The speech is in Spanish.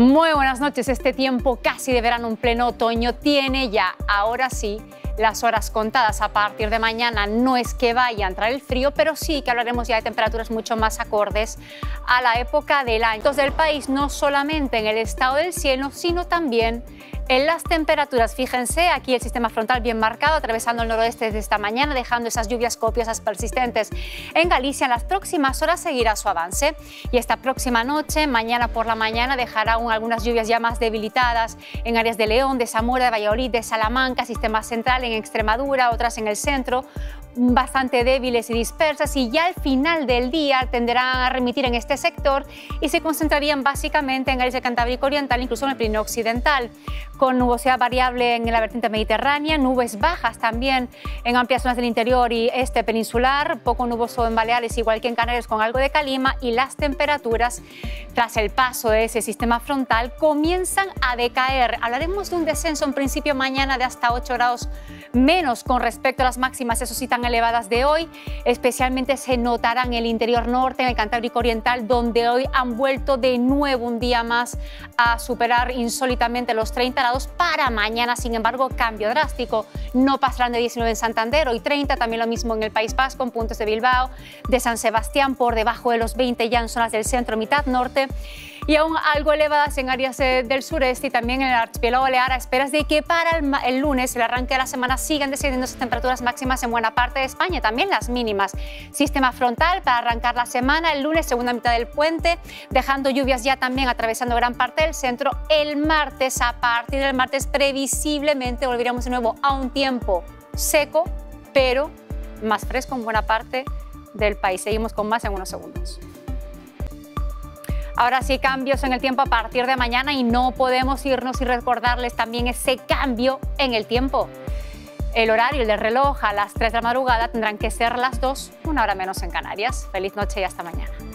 Muy buenas noches. Este tiempo casi de verano en pleno otoño tiene ya, ahora sí, las horas contadas. A partir de mañana no es que vaya a entrar el frío, pero sí que hablaremos ya de temperaturas mucho más acordes a la época del año. Entonces, del país, no solamente en el estado del cielo, sino también en las temperaturas, fíjense, aquí el sistema frontal bien marcado, atravesando el noroeste desde esta mañana, dejando esas lluvias copiosas persistentes en Galicia. En las próximas horas seguirá su avance. Y esta próxima noche, mañana por la mañana, dejará aún algunas lluvias ya más debilitadas en áreas de León, de Zamora, de Valladolid, de Salamanca, sistema central en Extremadura, otras en el centro, bastante débiles y dispersas. Y ya al final del día tenderán a remitir en este sector y se concentrarían básicamente en áreas Cantábrico Oriental, incluso en el Pirineo Occidental, con nubosidad variable en la vertiente mediterránea, nubes bajas también en amplias zonas del interior y este peninsular, poco nuboso en Baleares, igual que en Canarias con algo de calima y las temperaturas tras el paso de ese sistema frontal comienzan a decaer. Hablaremos de un descenso en principio mañana de hasta 8 grados menos con respecto a las máximas, eso sí, tan elevadas de hoy. Especialmente se notará en el interior norte, en el Cantábrico Oriental, donde hoy han vuelto de nuevo un día más a superar insólitamente los 30 grados. Para mañana, sin embargo, cambio drástico. No pasarán de 19 en Santander, hoy 30, también lo mismo en el País Vasco, en puntos de Bilbao, de San Sebastián, por debajo de los 20 ya en zonas del centro, mitad norte y aún algo elevadas en áreas eh, del sureste y también en el archipiélago balear a esperas de que para el, lunes, el arranque de la semana, sigan descendiendo esas temperaturas máximas en buena parte de España, también las mínimas. Sistema frontal para arrancar la semana, el lunes, segunda mitad del puente, dejando lluvias ya también atravesando gran parte del centro. El martes, a partir del martes, previsiblemente volveremos de nuevo a un tiempo seco, pero más fresco en buena parte del país. Seguimos con más en unos segundos. Ahora sí, cambios en el tiempo a partir de mañana y no podemos irnos sin recordarles también ese cambio en el tiempo. El horario, el del reloj a las 3 de la madrugada tendrán que ser las 2, una hora menos en Canarias. Feliz noche y hasta mañana.